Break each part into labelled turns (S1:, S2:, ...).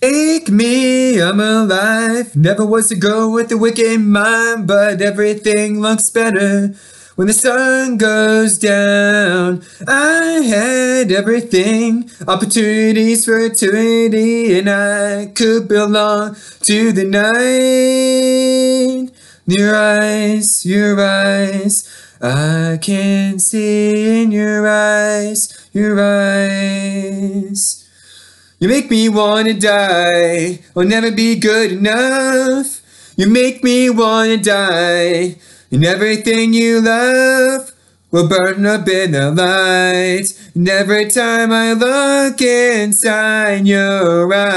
S1: Take me, I'm alive. Never was to go with the wicked mind, but everything looks better when the sun goes down. I had everything, opportunities for eternity, and I could belong to the night. Your eyes, your eyes, I can see in your eyes, your eyes. You make me wanna die, I'll never be good enough. You make me wanna die, and everything you love will burn up in the light. And every time I look inside your eyes,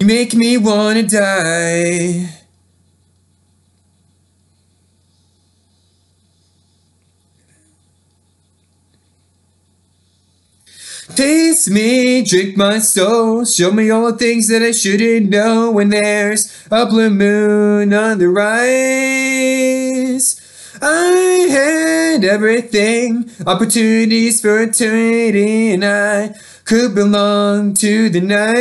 S1: you make me wanna die. Taste me, drink my soul, show me all the things that I shouldn't know when there's a blue moon on the rise. I had everything, opportunities for eternity, and I could belong to the night.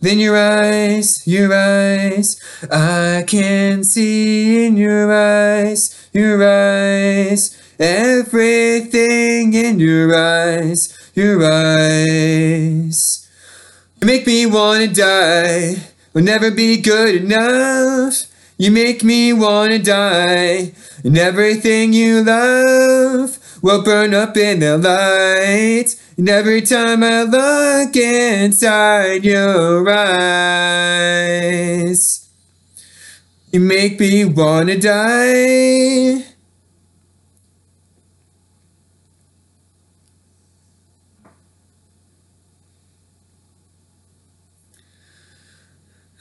S1: Then your eyes, your eyes, I can see in your eyes, your eyes. Everything in your eyes, your eyes. You make me wanna die, will never be good enough. You make me wanna die, and everything you love will burn up in the light. And every time I look inside your eyes, you make me wanna die.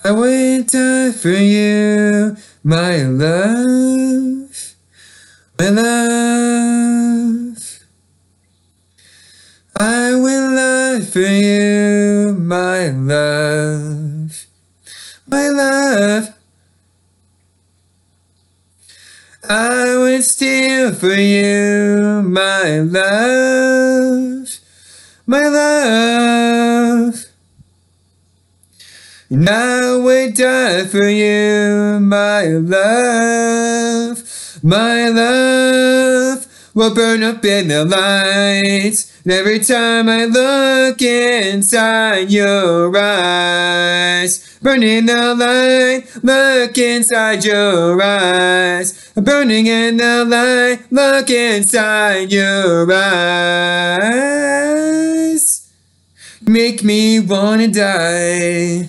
S1: I will die for you, my love, my love. I will lie for you, my love, my love. I would steal for you, my love, my love. And I die for you, my love, my love will burn up in the light. And every time I look inside your eyes, burning the light, look inside your eyes. Burning in the light, look inside your eyes. Make me wanna die.